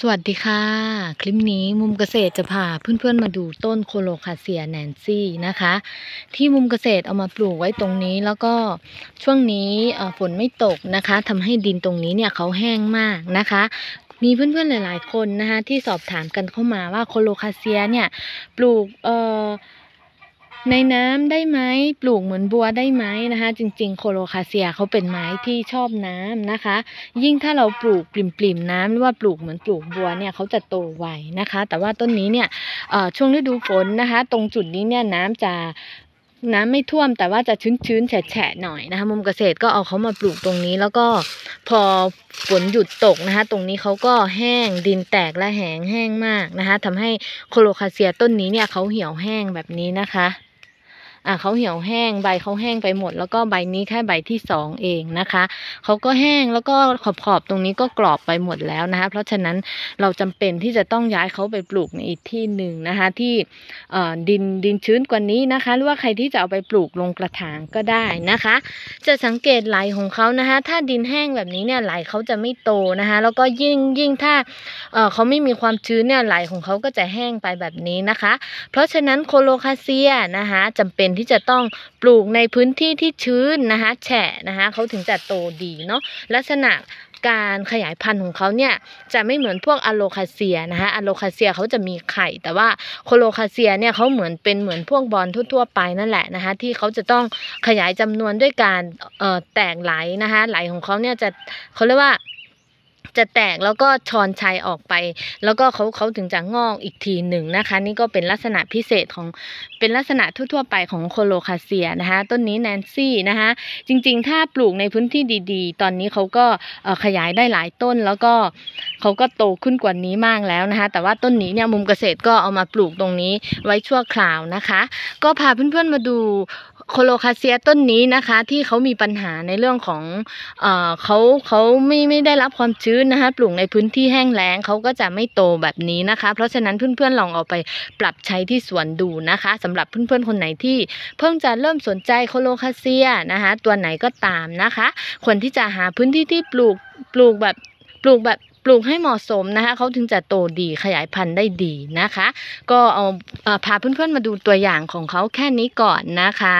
สวัสดีค่ะ คลิปนี้มุมเกษตรจะพาเพื่อนๆมาดูต้นโคโลคาเซียแนนซี่นะคะ ที่มุมเกษตรเอามาปลูกไว้ตรงนี้แล้วก็ช่วงนี้ฝนไม่ตกนะคะทำให้ดินตรงนี้เนี่ยเขาแห้งมากนะคะมีเพื่อนๆหลาย ๆ คนนะคะที่สอบถามกันเข้ามาว่าโคโลคาเซียเนี่ยปลูกเอ่อ ในน้ำได้ไหมปลูกเหมือนบัวได้ไหมนะคะ จริงๆ โคโลคาเซียเขาเป็นไม้ที่ชอบน้ำนะคะ ยิ่งถ้าเราปลูกปริ่มๆน้ำหรือว่าปลูกเหมือนปลูกบัวเนี่ยเขาจะโตไวนะคะ แต่ว่าต้นนี้เนี่ยช่วงฤดูฝนนะคะ ตรงจุดนี้เนี่ยน้ำจะน้ำไม่ท่วมแต่ว่าจะชื้นๆแฉะๆหน่อยนะคะมุมเกษตรก็เอาเขามาปลูกตรงนี้ แล้วก็พอฝนหยุดตกนะคะ ตรงนี้เขาก็แห้งดินแตกและแห้งแห้งมากนะคะทำให้โคโลคาเซียต้นนี้เนี่ยเขาเหี่ยวแห้งแบบนี้นะคะ อะเขาเหี่ยวแห้งใบเขาแห้งไปหมด แล้วก็ใบนี้แค่ใบที่สองเองนะคะเขาก็แห้งแล้วก็ขอบขอบๆตรงนี้ก็กรอบไปหมดแล้วนะคะ เพราะฉะนั้นเราจำเป็นที่จะต้องย้ายเขาไปปลูกในอีกที่หนึ่งนะคะที่ดินดินชื้นกว่านี้นะคะ หรือว่าใครที่จะเอาไปปลูกลงกระถางก็ได้นะคะ จะสังเกตไหลของเขานะคะ ถ้าดินแห้งแบบนี้เนี่ยไหลเขาจะไม่โตนะคะ แล้วก็ยิ่งยิ่งถ้าเเขาไม่มีความชื้นเนี่ยไหลของเขาก็จะแห้งไปแบบนี้นะคะ เพราะฉะนั้นโคโลคาเซียนะคะจำเป็นที่จะต้องปลูกในพื้นที่ที่ชื้นนะคะแฉะนะคะเขาถึงจะโตดีเนาะลักษณะการขยายพันธุ์ของเขาเนี่ยจะไม่เหมือนพวกอะโลคาเซียนะคะอะโลคาเซียเขาจะมีไข่ แต่ว่าโคโลคาเซียเนี่ยเขาเหมือนเป็นเหมือนพวกบอนทั่วๆไปนั่นแหละนะคะที่เขาจะต้องขยายจำนวนด้วยการเอ่อแตกไหลนะคะไหลของเขาเนี่ยจะเขาเรียกว่า จะแตกแล้วก็ชอนไชออกไป แล้วก็เขาเขาถึงจะงอกอีกทีหนึ่งนะคะ นี่ก็เป็นลักษณะพิเศษของเป็นลักษณะทั่วๆไปของโคโลคาเซียนะคะ ต้นนี้แนนซี่นะคะ จริงๆ ถ้าปลูกในพื้นที่ดีๆ ตอนนี้เขาก็ขยายได้หลายต้นแล้วก็เขาก็โตขึ้นกว่านี้มากแล้วนะคะ แต่ว่าต้นนี้เนี่ยมุมเกษตรก็เอามาปลูกตรงนี้ไว้ชั่วคราวนะคะ ก็พาเพื่อนๆมาดู โคโลคาเซียต้นนี้นะคะ ที่เขามีปัญหาในเรื่องของเออเขาเขาไม่ไม่ได้รับความชื้นนะคะปลูกในพื้นที่แห้งแล้งเขาก็จะไม่โตแบบนี้นะคะ เพราะฉะนั้นเพื่อนๆลองเอาไปปรับใช้ที่สวนดูนะคะสำหรับเพื่อนๆคนไหนที่ เพิ่งจะเริ่มสนใจโคโลคาเซียนะคะตัวไหนก็ตามนะคะควรที่จะหาพื้นที่ที่ปลูกปลูกแบบปลูกแบบ ปลูกให้เหมาะสมนะคะเขาถึงจะโตดีขยายพันธุ์ได้ดีนะคะ ก็เอาเอ่อพาเพื่อนๆมาดูตัวอย่างของเขาแค่นี้ก่อนนะคะ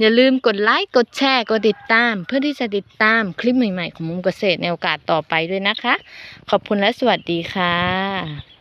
อย่าลืมกดไลค์กดแชร์กดติดตาม เพื่อที่จะติดตามคลิปใหม่ๆ ของมุมเกษตรในโอกาสต่อไปด้วยนะคะ ขอบคุณและสวัสดีค่ะ